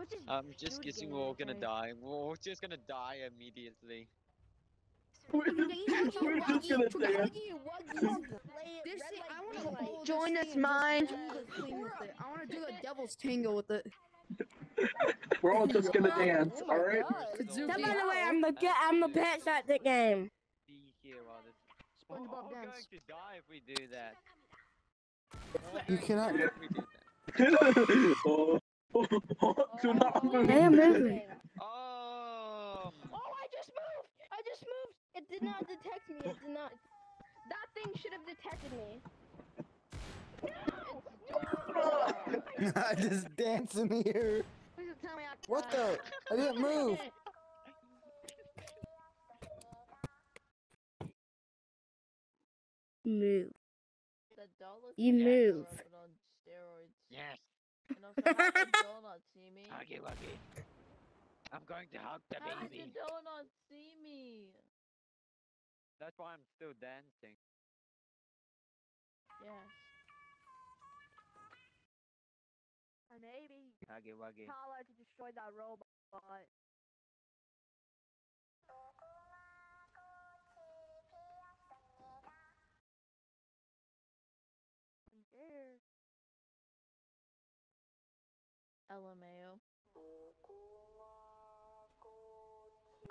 What's I'm just guessing we're all gonna die. We're all just gonna die immediately. We're just, we're just gonna dance. This shit- I wanna wanna join this this thing and just mine. do the thing with it. I want to do the devil's tango with it. We're all just gonna dance, Oh alright? God. That By the way, I'm the get. I'm the pet at the game. Be here while this. SpongeBob We're going to die if we do that. You cannot. If we do that. oh, do not move. I am moving. Oh. Oh, I just moved! I just moved! It did not detect me. It did not. That thing should have detected me. No! no! I just dancing here. Please tell me I What the? I didn't move. Move. The You move. On steroids. Yes. And also, how did Donut see me? Huggy wuggy. I'm going to hug the How did baby. Donut see me? That's why I'm still dancing. Yes. Maybe Huggy wuggy. Tyler to destroy that robot. LMAO.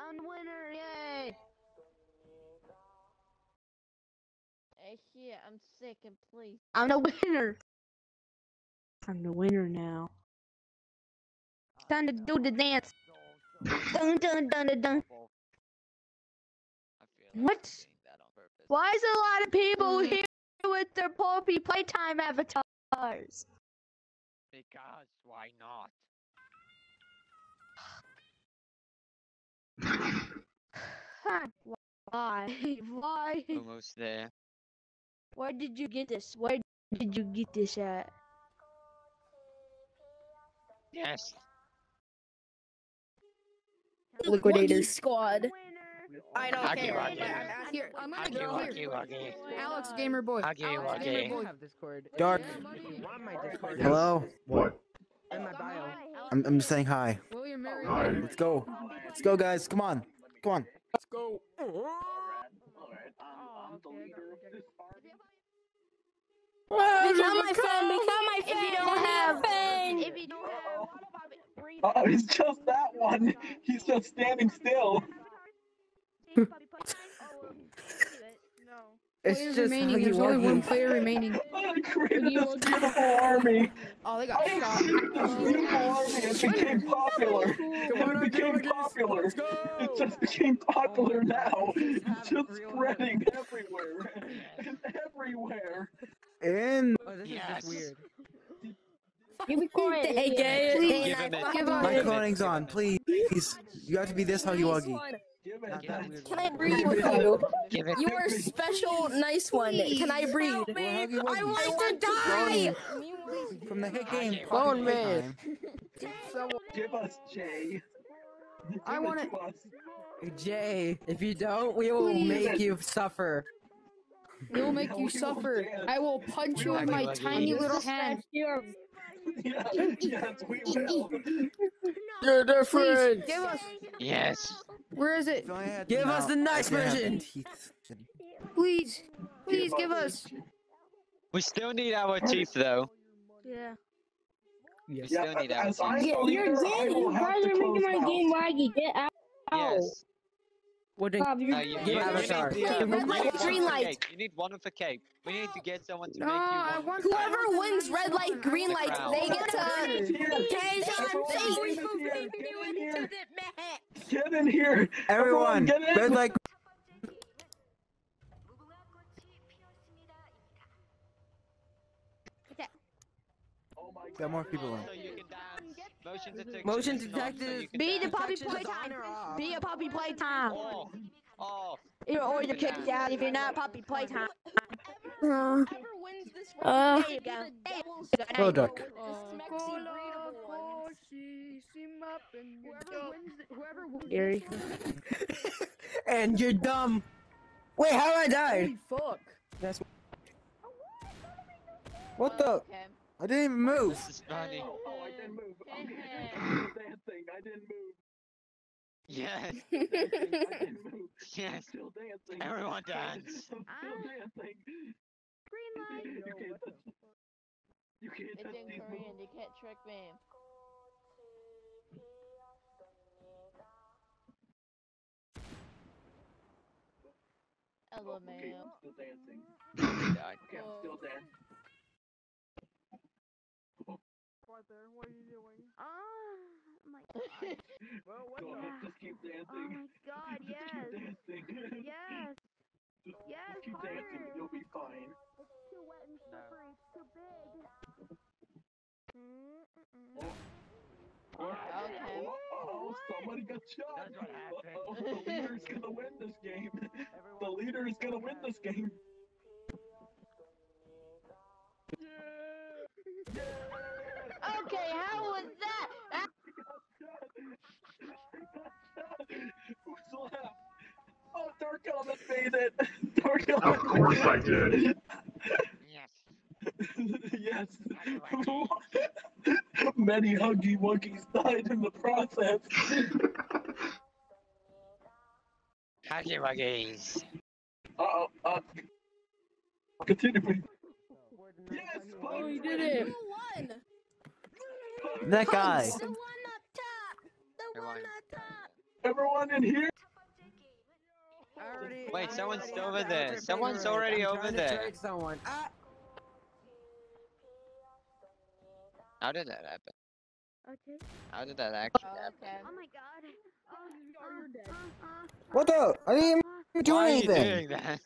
I'm the winner, yay! Hey, here, I'm sick and please. I'm the winner. I'm the winner now. Time to do the dance. So, so Dun dun dun dun dun. awful. I feel like What? I'm doing that on purpose. Why is a lot of people hmm. here with their Poppy Playtime avatars? Because why not? Why? Why? Almost there. Where did you get this? Where did you get this at? Yes. Liquidator. squad. I don't Huggy care. wuggy. Here, I'm gonna Huggy go wuggy here. wuggy. Alex Gamer Boy. Huggy Alex wuggy. Gamer Boy. have Discord. Dark. Want my Discord? Hello. What? In my bio. I'm, I'm saying hi. William Merriweather. Let's go. Let's go, guys. Come on. Come on. Let's go. Oh, become my friend. Become my friend. If you don't have, friend. if you don't have, Oh, he's just that one. He's just standing still. Puppy Playtime? Oh, um, no. It's just remaining. Huggy There's only one player remaining. I created this beautiful army. Oh, they got I shot. created this oh, beautiful army. It became popular. Come And on, it became popular. It just became popular oh, now. It's just real spreading everywhere. And everywhere. In. Oh, this is Yes. just weird. You be quiet. Hey, Please, Give him it. give Give up. My him it. cloning's on, please. You have to be this Huggy Wuggy. Give it. Can I breed with you? Give it. You are a special, nice one. Can I breed? We're Huggy I Wuggy. want to die. From the hit game. Clone Poppy me. Give us Jay. I want it to. Jay, if you don't, we will Please. make you suffer. We will make We you will suffer. dance. I will punch you with my Huggy Wuggy. tiny little hand. Yeah, yes, we will. You're Please, give us. Yes. Where is it? If I had Give us the nice I could have version. teeth. Please, please give us. We still need our teeth though. Yeah. We Yes. still need our teeth. go You're leader, I dead. you guys are making close my mouth. game laggy. Get out. Yes. What did Bob, you're Uh, you, Give you, you Avatar. need, the, uh, Red light, one green for light. Cape. You need one for Cape. We need to get someone to No, make you one. want for Cape. Whoever wins red light, green light, they get to. Everyone is here. Everyone Hey, is here. Get in here. Everyone, get in. red light. Got more people in. So you can dance. Motion detection. Motion is so detected. Be the puppy playtime. on or off? Be a puppy playtime. Oh. Oh. Or, or you're kicked out if you're not puppy playtime. Uh, Whoever wins this one, Uh. there you go. Go. Duck. Whoever wins, the- whoever wins. Gary. And you're dumb. Wait, how I died? Holy fuck. That's what the? Okay. I didn't even move. This is funny. Oh, oh, I didn't move. Okay, I'm dancing. I didn't move. Yes. I didn't move. Yes. I'm still dancing. Everyone dance. I'm still dancing. Green light. You can't touch. You can't It's touch in these Korean. moves. You can't trick me. Hello, Oh, okay, I'm still dancing. Okay, I'm still dancing. Brother, what are you doing? Oh my god. Well, what Go ahead, just keep oh dancing. Oh my god, Just yes. keep dancing. Yes. Just Yes, just keep harder. dancing. harder. You'll be fine. It's too wet and slippery. It's too big. Mm-mm-mm. Oh, Okay. oh, somebody got shot. Uh-oh, the leader's gonna win this game. The leader is gonna win this game. Okay, how was that? Who's left? Oh, Dark Element made it. Dark Element. Of course I did. Yes. yes. Many Huggy Wuggies died in the process. Huggy Wuggies. Uh oh. Uh, continuing. Yes, Oh, you finally. did it. Who won? That guy. The one up top. The one Everyone. up top. Everyone in here. Already, Wait, someone's already over the there. Someone's already I'm over trying to there. trick someone. Ah! How did that happen? Okay. How did that actually Oh, happen? Oh my god. Oh, uh, uh, uh, What the? I didn't even do Why are you anything. doing that?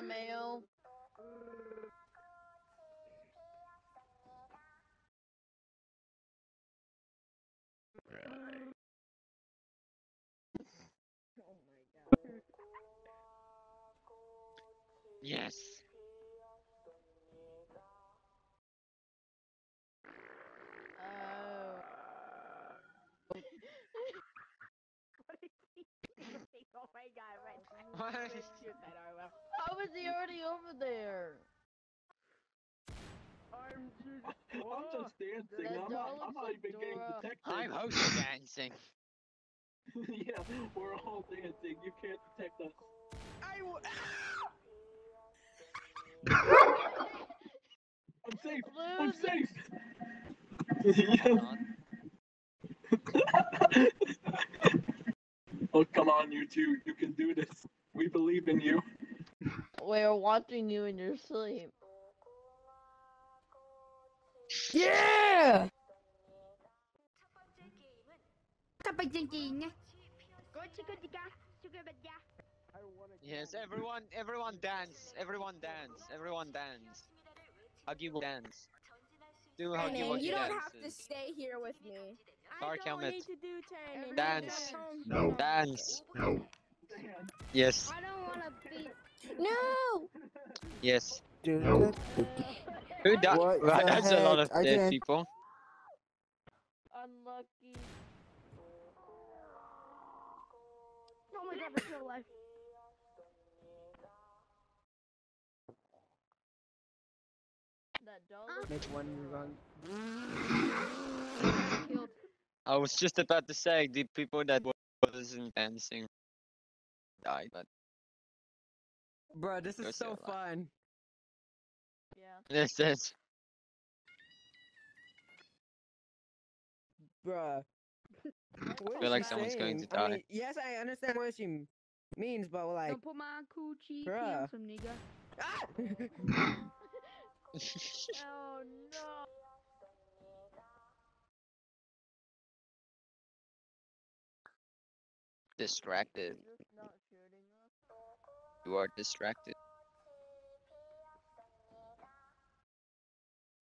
LMAO. Yes. My god, right. Oh. What? How was he already over there? I'm just. I'm just dancing. I'm not, I'm not even getting detected. I'm host dancing. yeah, we're all dancing. You can't detect us. I w- I'm safe. I'm safe. oh, on you. You can do this. We believe in you. We're watching you in your sleep. Yeah! Yes, everyone, everyone dance, everyone dance, everyone dance. Huggy will dance. Do Huggy hey, you don't dances. have to stay here with me. Dark helmet. need to do turning. Dance. No. Dance. No. Yes. I don't want to be. No. Yes. No. Who died? What Wow, the that's a lot of? I dead didn't- people. Unlucky. Oh my god, there's no life. That doll. Uh. Make one run. Killed. I was just about to say the people that wasn't dancing died, but Bro, this is so fun. Yeah. this is Bruh. What feel like she someone's going to saying? I die. mean, yes, I understand what she m- means, but like, Don't put my coochie Bruh. on some nigga. ah! Oh no. Distracted. Just not shooting us. You are distracted.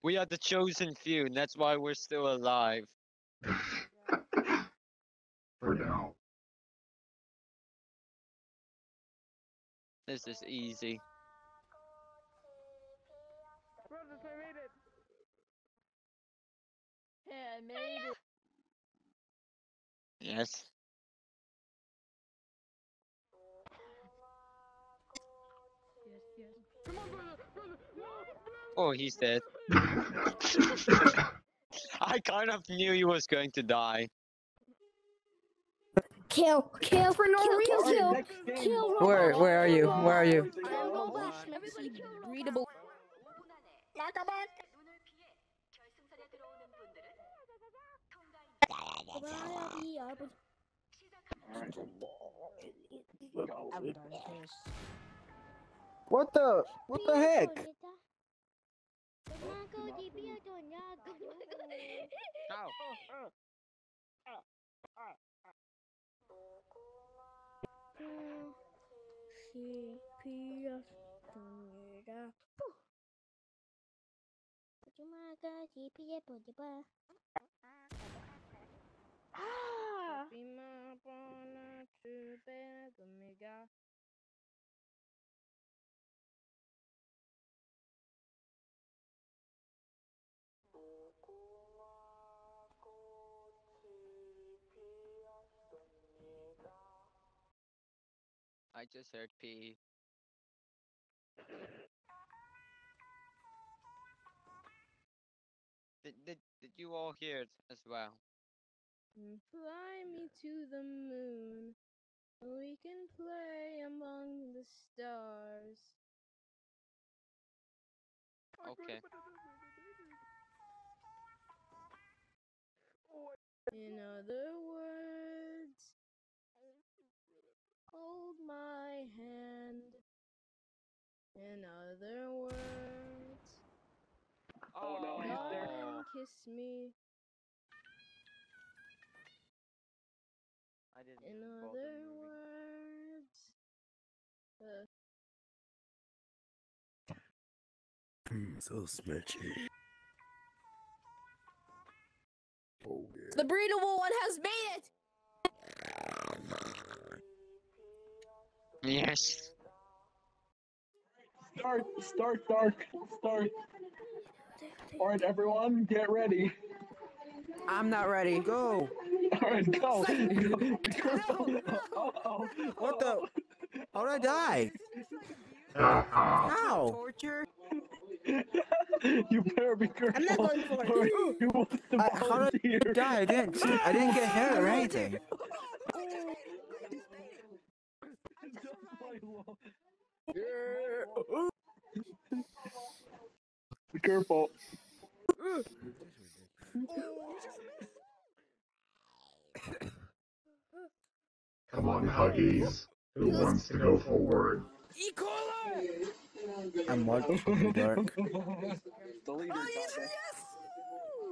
We are the chosen few, and that's why we're still alive. For now. This is easy. Brothers, I made it. Yeah, I made it. Yes. Yes, yes. Come on, brother, brother. No, brother. Oh, he's dead. I kind of knew he was going to die. Kill, kill, For no kill, kill, reason. kill, kill. Where where are you? Where are you? I'm Robot Schmexy, breedable. What the? What the heck? Marco, die Bier, Marco. Ciao. Si pias tonera. Chumaga si pie ponte pa. Ah! Prima pana tu pe gomega. I just heard P. Did, did, did you all hear it as well? Fly me to the moon. We can play among the stars. Okay. In other words, hold my hand. In other words, Oh no, he's God dead. Oh, kiss me. I didn't In other words, uh, Hmm, so smirchy. Oh yeah. The breedable one has made it. Yes. Start, start, dark, start. Alright, everyone, get ready. I'm not ready. Go. Alright, go. go. Uh-oh. What the? How'd I die? Haha. How? Torture? you better be careful. I'm not going for it. or You want to I- how did. I die? I didn't. I didn't get hit or anything. Just play low. Be careful. Come on, Huggies. Who wants to go forward? I'm watching in the dark. the leader got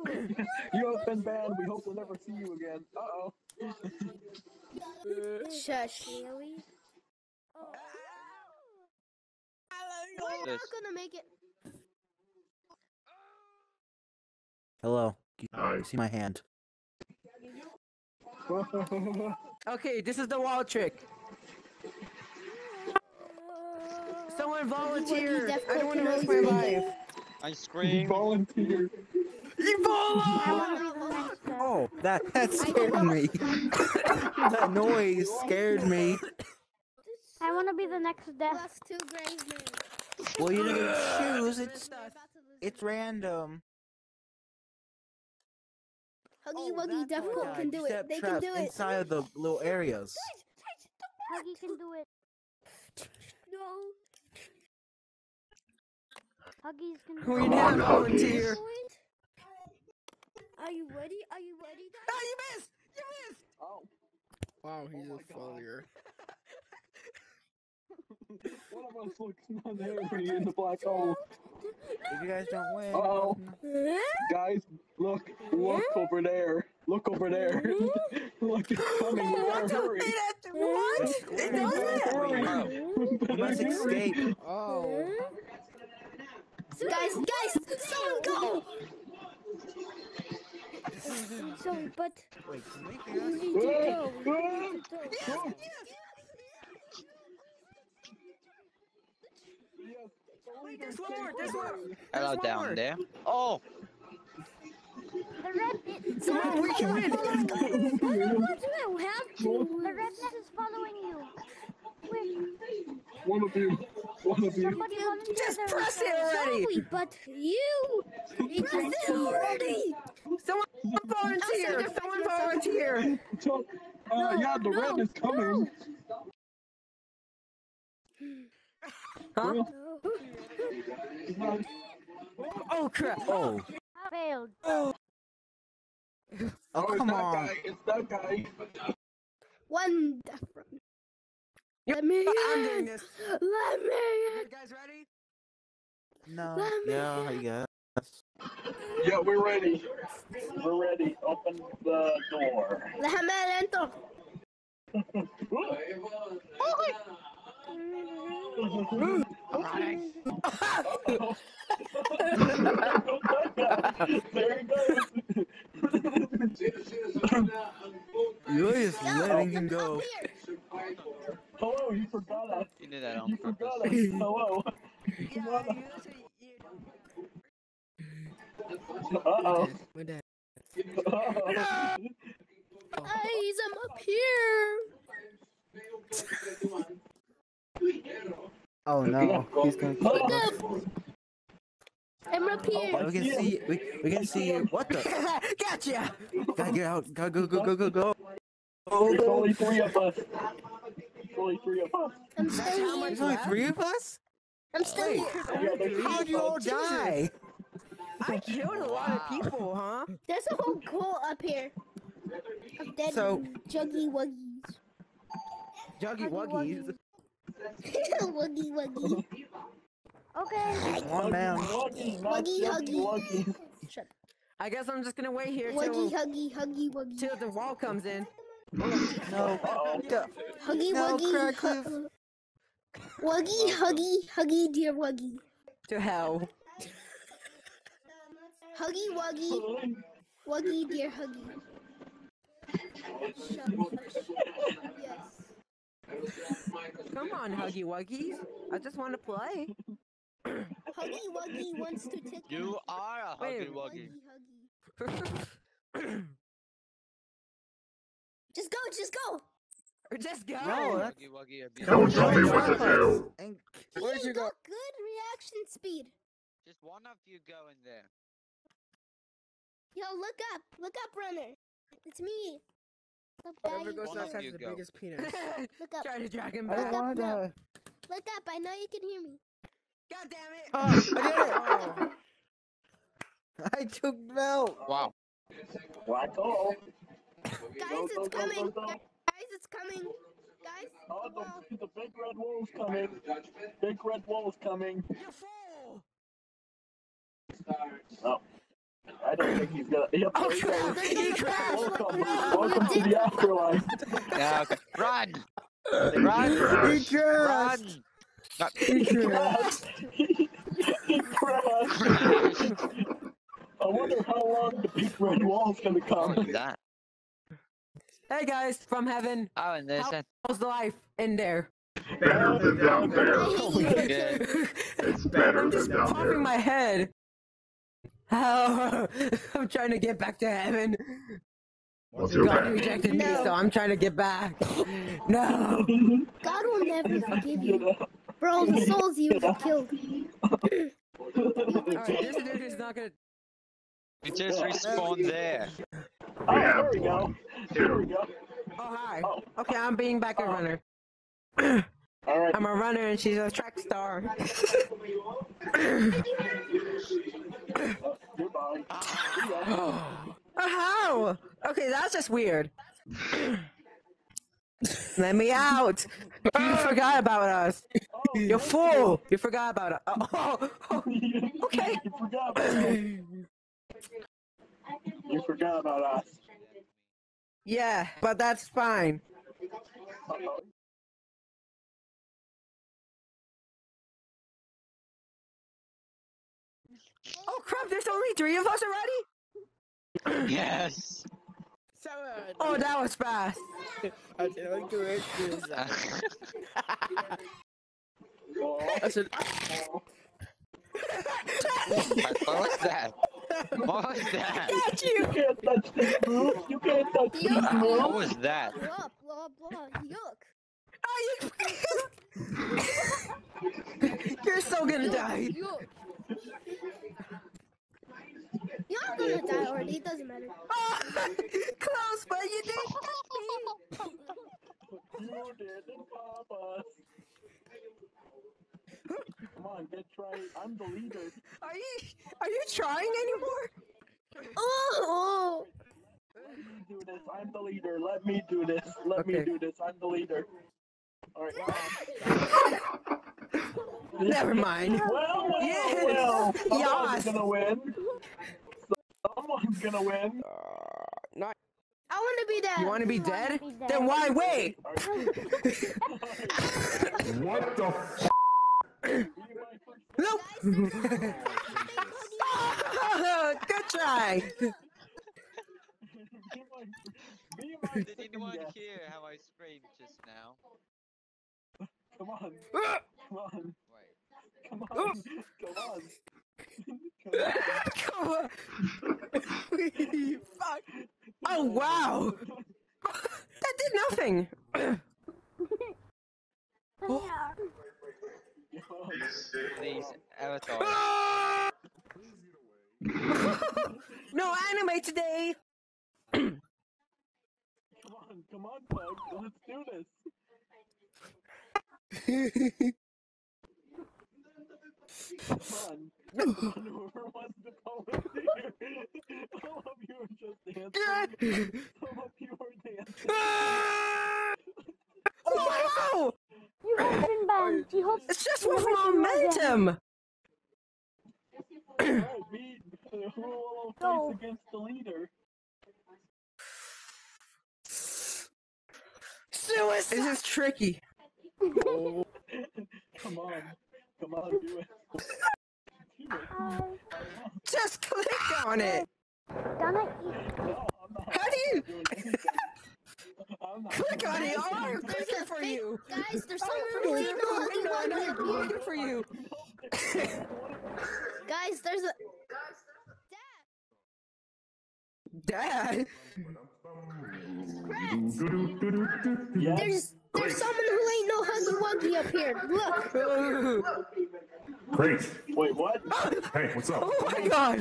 that. You have been banned. We hope to never see you again. Uh oh. Shush. we're not gonna make it. Hello. You Hi. see my hand? Okay, this is the wall trick. Someone volunteer. I don't want to Coconut risk my life. I You scream. volunteered. Oh, that that scared me. that noise scared me. I want to be the next death. Last two graves. Well, you didn't choose. It's it's random. Huggy Oh, Wuggy that's how I Defco died. can do it. They can do it. inside of the little areas. Huggy can do it. No. Huggies can We do need it. on, a volunteer. Are you ready? Are you ready? guys? Oh, you missed! You missed! Oh. Wow, oh he's my a God. failure. One of us looks non-hairy in the black hole. If you guys don't win, Uh-oh. Guys, look, look over there. Look over there. look, it's coming. We gotta hurry. What? We It better does that? hurry. We must escape. Oh. Guys, guys, someone go! So, but Wait, can we We need to go. We need to go. Yes, yes. Wait, leader's there's one more, there's one. us. Hello down more. there. Oh, the red, Come on, we can win! we have to. The redness is following you. Quick. One of you. one of you. Somebody volunteer Just press it request. already. Joey, but you. Press it already. Someone volunteer. Someone volunteer. So, uh, yeah, the red is coming. Huh? Oh crap. Oh. Failed. Oh, Oh, come it's on. guy. It's that guy. One different. Yep, Let me I'm in. doing this. Let me You in. guys ready? No. Let me Yeah, I guess. Yeah, we're ready. We're ready. Open the door. Let me Déjame adentro. there he goes. You're just letting him go. Hello, you forgot us. You did that on You purpose. forgot us. Hello. Yeah, on. you Uh oh. We're dead. Guys, I'm up here. Oh no, he's gonna. Look up. I'm up here. Oh, we can see. We, we can see. What the? gotcha. Gotta get out. Gotta go. Go. Go. Go. Go. There's only three of us. There's only three of us. I'm still How much. There's only three of us. I'm still Wait. here. Yeah, How would you all die? I killed a lot of people, huh? There's a whole goal up here. Of dead So- juggy wuggies. Juggy Wuggies. Wuggy wuggy. Okay. One down. Lucky, not Wuggy huggy. lucky. Shut I guess I'm just gonna wait here up. Wuggy till huggy huggy wuggy. till the wall comes in. No. Uh-oh. Duh. Huggy No, wuggy. Crackcliff. hu- Wuggy huggy huggy dear wuggy. To hell. Huggy wuggy wuggy dear huggy. Shut up. Yes. Come on, Huggy Wuggies. I just want to play. Huggy wuggy wants to tickle. You are a Wait, huggy wuggy. huggy. Just go, just go. Or just go. No, that's- Huggy wuggy. a bit- Don't tell me what to do. And You where'd you go? got good reaction speed. Just one of you go in there. Yo, look up, look up, runner. It's me. Look, Whoever guys, goes One to of has you the go. biggest penis. look up, Try to drag him I don't back. want to look up. I know you can hear me. God damn it. Oh, I did it. Oh. I took Mel. Wow. Wacko. Guys, Go, go, it's go, coming. go, go. Guys, it's coming. Guys, Oh, whoa. the, the big red wolf's coming. Big red wolf's coming. You fool. Oh. I don't think he's gonna. Yep, Oh, he crap. goes. He crashed. Welcome, No, welcome to the afterlife. Yeah, okay. Run! Run! He Run! crashed. Not- He crashed. he, he crashed. I wonder how long the big red wall's gonna come. was that? Hey guys, from heaven. Oh, and there's How- that. How's life in there? It's better than down there. I hate you. Good. It's better I'm than just down popping my head. How? Oh, I'm trying to get back to heaven. Well, too God bad. rejected me, No. so I'm trying to get back. No. God will never forgive You you. know? Bro, the souls you have killed. Alright, this dude is not gonna. We just respawned there. Oh, there we go. There we go. Oh, hi. Oh. Okay, I'm being back a oh. runner. Right. I'm a runner and she's a track star. Oh, how? Okay, that's just weird. Let me out. You forgot about us. Oh, you fool. You forgot about us. Oh, oh, oh. Okay. You forgot about us. You forgot about us. Yeah, but that's fine. Oh crap, there's only three of us already? Yes. Uh, oh, that was fast. I said, "I'll do it." Oh, I said, what was that? What was that? Got you you. can't touch this move. You can't touch this Yeah. move. What was that? Blah, blah, blah. Yuck. Oh, you You're still gonna die. You. You're gonna die already. It doesn't matter. Close, but you didn't. You didn't pop us. Come on, get try. I'm the leader. Are you are you trying anymore? Oh. Let me do this. I'm the leader. Let me do this. Let me do this. I'm the leader. All right. Never mind. Well, well, Yes. well. Someone's Yes. gonna win. Someone's gonna win. Uh, not. I want to be dead. You want to be dead? Then why wait? What the f- Nope. Good try. Did anyone friend, hear how I screamed just now? Come on. Uh. Come on. Wait. Come on. Uh. Come on. Come on. Fuck. Oh wow. That did nothing. These avatars. no anime today. Come on. Come on, Pug. Let's do this. Come on. Come on. Whoever wants to go with you. Some of you are just dancing. Some of you are dancing. Oh wow. You have been banned. You hope It's just with momentum. Alright, be who will face against the leader? Suicide. This is tricky. Oh. Come on. Come on, do it. Do. Just click on it. gonna eat. No, I'm not. How do you doing anything. I'm not click on it? Oh, I'm clicking for you. Guys, there's I'm someone for who you. ain't no No, huggy no, wuggy no, up I'm here. looking for you. Guys, there's a. Dad. Yes. There's there's someone who ain't no huggy wuggy up here. Look. Great. Wait, what? Oh hey, what's up? Oh my god.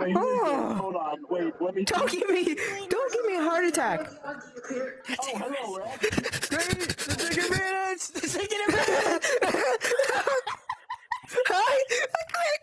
wait, oh. Hold on. Wait, let me. Don't give me. Don't give me a heart attack. Oh, hello, Red. Great. The chicken minutes. The chicken minutes. Hi. Quick.